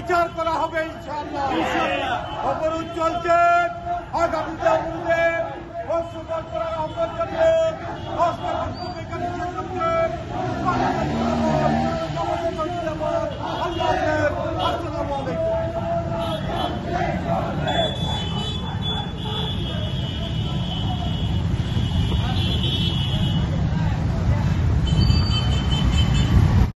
বিচার করা হবে ইনশাআল্লাহ। অবরোধ চলছে। আগামীতে অবরোধে করা